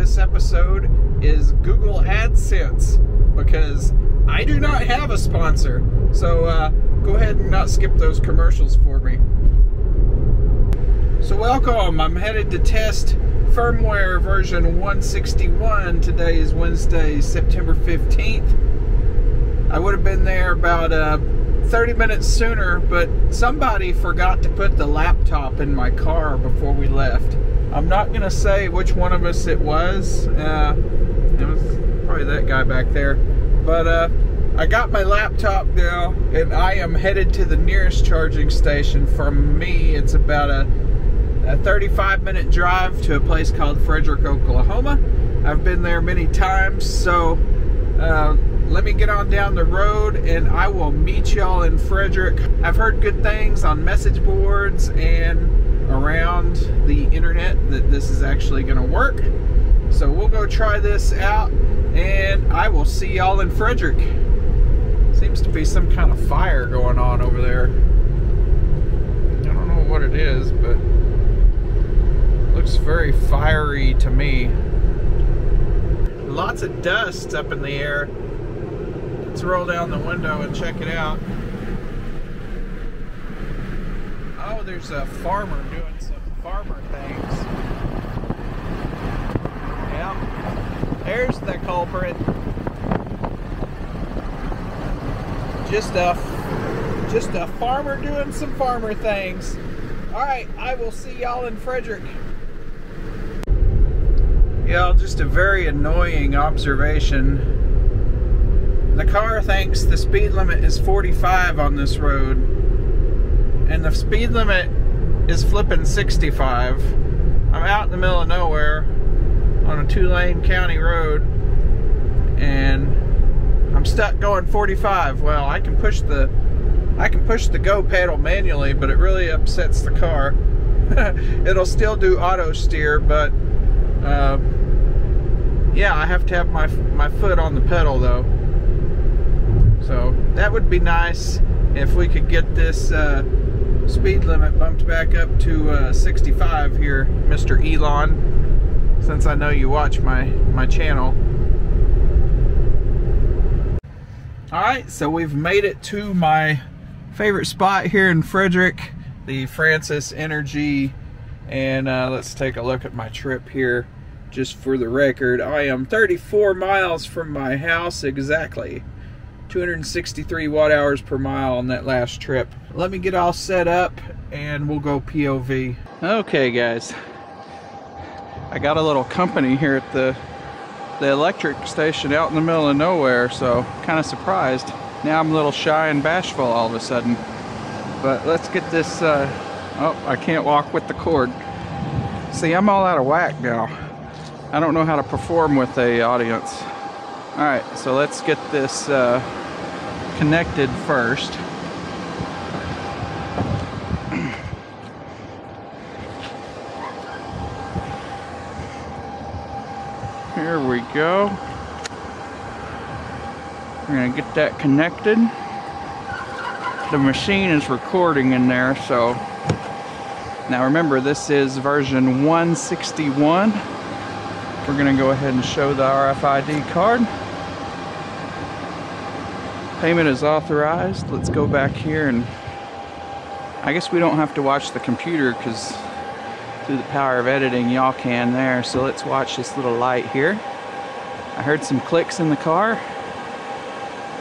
this episode is Google AdSense because I do not have a sponsor. So uh, go ahead and not skip those commercials for me. So welcome, I'm headed to test firmware version 161. Today is Wednesday, September 15th. I would have been there about uh, 30 minutes sooner, but somebody forgot to put the laptop in my car before we left. I'm not going to say which one of us it was. Uh, it was probably that guy back there. But uh, I got my laptop now, and I am headed to the nearest charging station. From me, it's about a, a 35 minute drive to a place called Frederick, Oklahoma. I've been there many times, so uh, let me get on down the road and I will meet y'all in Frederick. I've heard good things on message boards and around the internet that this is actually going to work. So we'll go try this out and I will see y'all in Frederick. Seems to be some kind of fire going on over there. I don't know what it is, but looks very fiery to me. Lots of dust up in the air. Let's roll down the window and check it out. Oh, there's a farmer doing some farmer things. Yeah, there's the culprit. Just a, just a farmer doing some farmer things. All right, I will see y'all in Frederick. Yeah, just a very annoying observation. The car thinks the speed limit is 45 on this road, and the speed limit is flipping 65. I'm out in the middle of nowhere on a two-lane county road, and I'm stuck going 45. Well, I can push the I can push the go pedal manually, but it really upsets the car. It'll still do auto steer, but uh, yeah, I have to have my my foot on the pedal though. That would be nice if we could get this uh, speed limit bumped back up to uh, 65 here, Mr. Elon, since I know you watch my my channel. All right, so we've made it to my favorite spot here in Frederick, the Francis Energy, and uh, let's take a look at my trip here. Just for the record, I am 34 miles from my house exactly. 263 watt hours per mile on that last trip. Let me get all set up and we'll go POV. Okay guys, I got a little company here at the the electric station out in the middle of nowhere, so kind of surprised. Now I'm a little shy and bashful all of a sudden. But let's get this, uh, oh, I can't walk with the cord. See, I'm all out of whack now. I don't know how to perform with a audience. All right, so let's get this uh, connected first. Here we go. We're gonna get that connected. The machine is recording in there, so now remember this is version 161. We're gonna go ahead and show the RFID card. Payment is authorized. Let's go back here and I guess we don't have to watch the computer because through the power of editing y'all can there. So let's watch this little light here. I heard some clicks in the car.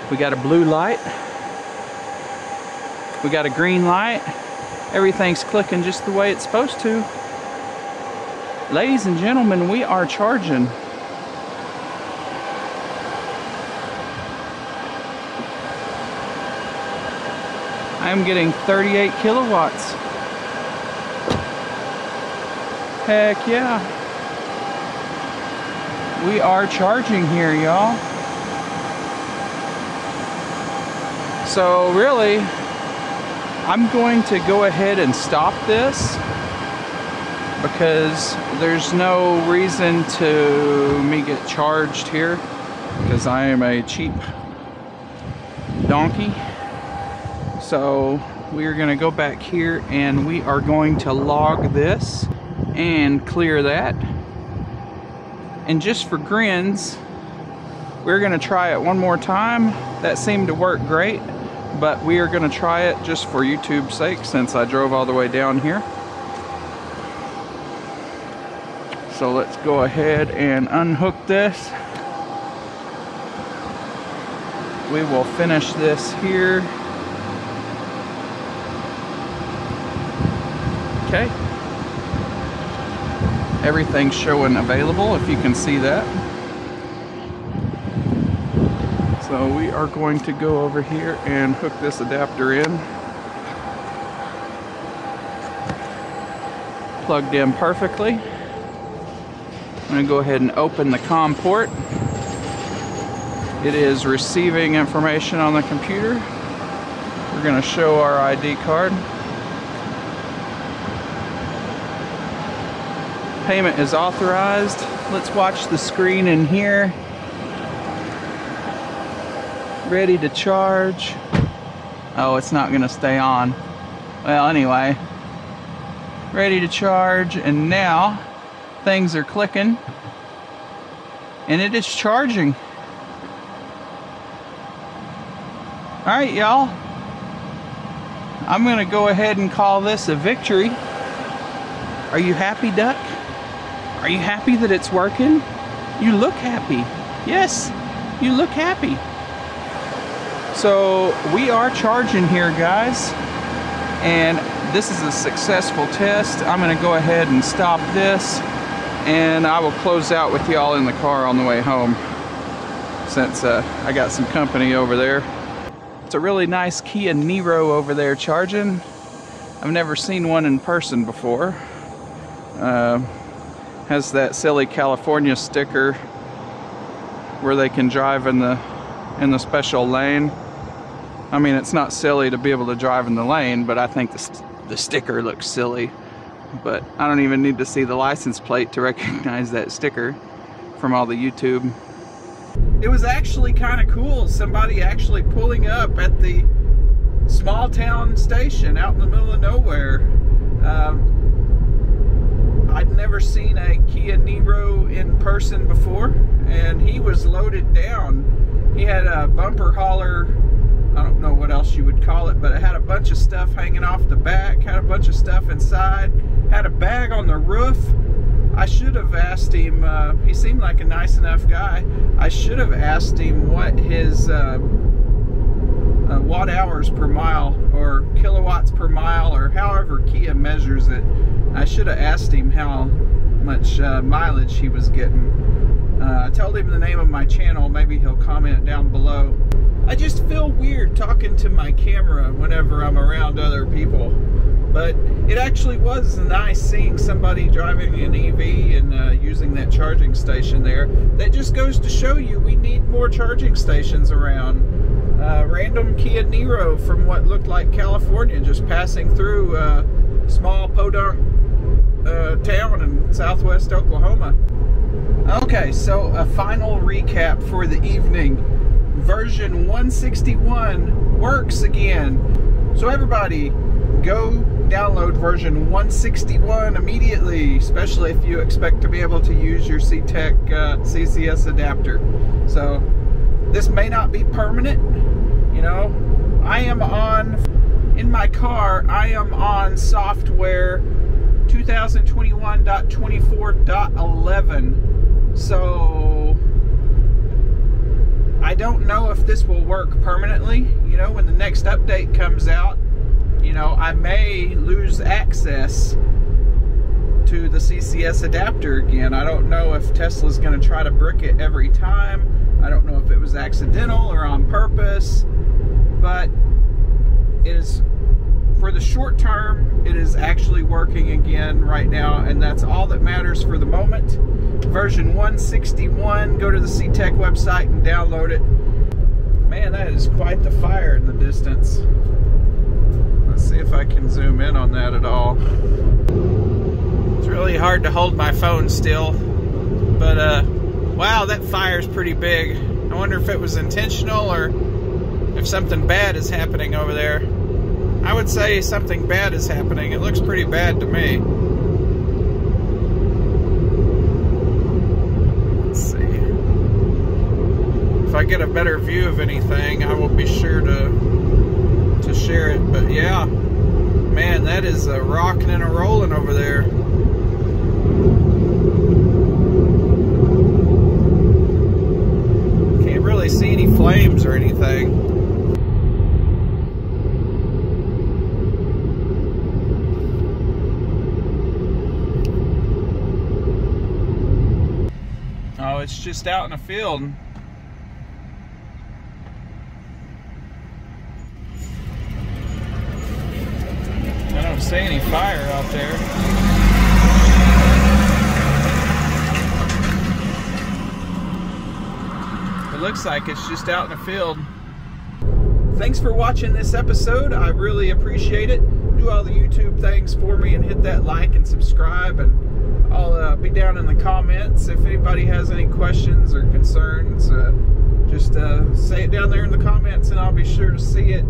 We got a blue light. We got a green light. Everything's clicking just the way it's supposed to. Ladies and gentlemen, we are charging. I'm getting 38 kilowatts. Heck yeah. We are charging here, y'all. So really, I'm going to go ahead and stop this because there's no reason to me get charged here because I am a cheap donkey. So we are going to go back here and we are going to log this and clear that. And just for grins, we're gonna try it one more time. That seemed to work great, but we are gonna try it just for YouTube's sake since I drove all the way down here. So let's go ahead and unhook this. We will finish this here. Okay. Everything's showing available if you can see that. So we are going to go over here and hook this adapter in. Plugged in perfectly. I'm going to go ahead and open the COM port. It is receiving information on the computer. We're going to show our ID card. Payment is authorized. Let's watch the screen in here ready to charge. Oh, it's not gonna stay on. Well, anyway, ready to charge, and now things are clicking, and it is charging. All right, y'all. I'm gonna go ahead and call this a victory. Are you happy, Duck? Are you happy that it's working? You look happy. Yes, you look happy. So we are charging here, guys, and this is a successful test. I'm gonna go ahead and stop this, and I will close out with y'all in the car on the way home, since uh, I got some company over there. It's a really nice Kia Niro over there charging. I've never seen one in person before. Uh, has that silly California sticker where they can drive in the in the special lane. I mean, it's not silly to be able to drive in the lane, but I think the, st the sticker looks silly. But I don't even need to see the license plate to recognize that sticker from all the YouTube. It was actually kind of cool. Somebody actually pulling up at the small town station out in the middle of nowhere. Um, I'd never seen a Kia Niro in person before, and he was loaded down. He had a bumper hauler I don't know what else you would call it, but it had a bunch of stuff hanging off the back, had a bunch of stuff inside, had a bag on the roof. I should have asked him, uh, he seemed like a nice enough guy. I should have asked him what his uh, uh, watt hours per mile or kilowatts per mile or however Kia measures it. I should have asked him how much uh, mileage he was getting. Uh, I told him the name of my channel. Maybe he'll comment down below. I just feel weird talking to my camera whenever I'm around other people. But it actually was nice seeing somebody driving an EV and uh, using that charging station there. That just goes to show you we need more charging stations around. Uh, random Kia Niro from what looked like California just passing through uh, small podunk uh, town in southwest Oklahoma. Okay, so a final recap for the evening version 161 works again. So everybody, go download version 161 immediately, especially if you expect to be able to use your Setec uh, CCS adapter. So this may not be permanent, you know. I am on, in my car, I am on software 2021.24.11. So I don't know if this will work permanently. You know, when the next update comes out, you know, I may lose access to the CCS adapter again. I don't know if Tesla's going to try to brick it every time. I don't know if it was accidental or on purpose, but it is for the short term, it is actually working again right now, and that's all that matters for the moment. Version 161, go to the Setec website and download it. Man, that is quite the fire in the distance. Let's see if I can zoom in on that at all. It's really hard to hold my phone still, but uh, wow, that fire is pretty big. I wonder if it was intentional or if something bad is happening over there. I would say something bad is happening. It looks pretty bad to me. See. If I get a better view of anything, I will be sure to to share it. But yeah, man, that is a rocking and a rolling over there. Can't really see any flames or anything. Oh, it's just out in the field. I don't see any fire out there. It looks like it's just out in the field. Thanks for watching this episode. I really appreciate it. Do all the YouTube things for me and hit that like and subscribe and be down in the comments if anybody has any questions or concerns. Uh, just uh, say it down there in the comments and I'll be sure to see it.